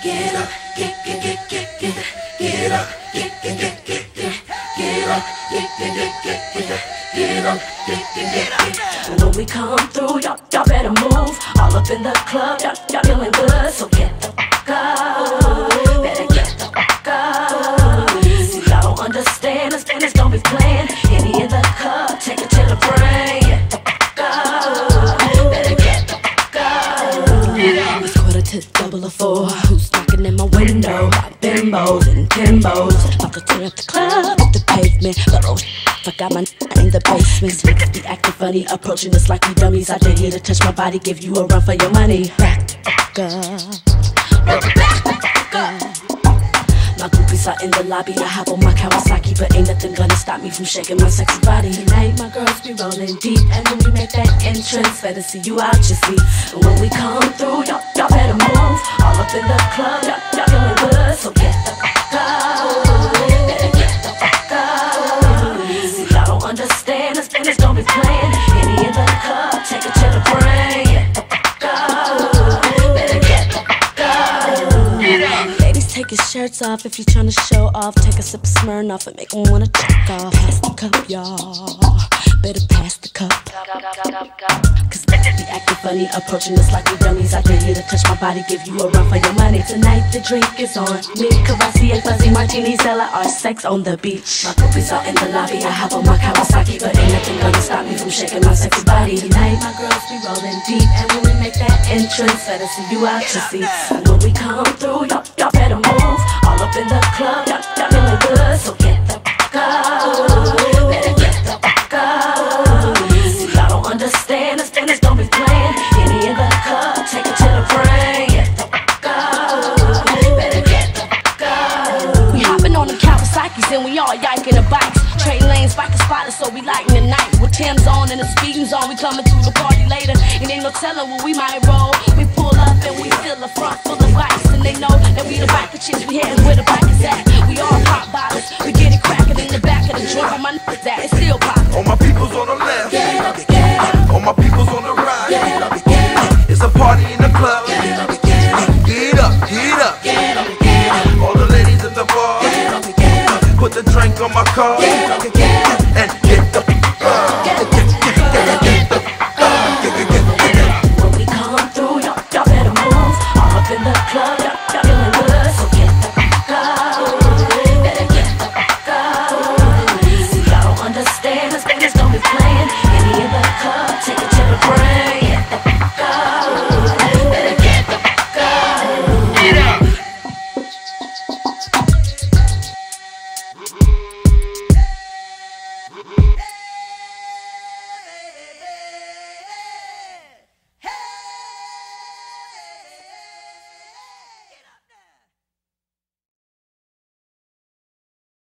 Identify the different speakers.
Speaker 1: Get up, get, get, get, get, get, up, get, get, get, get, get, up, get, get, get, get, get, get up, get, get, get. When we come through, y'all, y'all better move. All up in the club, y'all, y'all feeling good, so get the fuck up. Better get the fuck up. See, don't understand, the Spanish don't be playing.
Speaker 2: Double or four. Who's knocking in my window? Got bimbos and timbos. About to tear up the club off the pavement. But oh, forgot my in the basement. Niggas be acting funny, approaching us like we dummies. I dare you to touch my body, give you a run for your money. Back up. Back up. My groupies are in the lobby. I hop on my Kawasaki, but ain't nothing gonna stop me from shaking my sexy body. Tonight, my girls be rolling deep, and when we make that entrance, better see you out your. And when we come through, y'all, y'all better move. All up in the club, y'all, y'all feeling good, take your shirts off if you're tryna show off. Take a sip of Smirnoff and make 'em wanna check off. Pass the cup, y'all. Better pass the cup. Cause niggas be acting funny, approaching us like we dummies. I dare you to touch my body, give you a run for your money. Tonight the drink is on me. Kavasi and fuzzy martinis, Ella our sex on the beach. My groupies are in the lobby. I hop on my Kawasaki, but ain't nothing gonna stop me from shaking my sexy body. Tonight my girls be rolling deep, and when we make that entrance, better see you out your seat. And when we come through, y'all we all yiking the bikes. Trade lanes, biker spotters, so we lighting the night. With Tim's on and the speeding on, we coming to the party later. And ain't no telling what we might roll. We pull up and we fill the front full of ice. And they know that we the biker chicks, we headin' where the bikers at. We all pop bottles, we get it crackin' in the back of the drum. I know that it's still pop. All my people's on the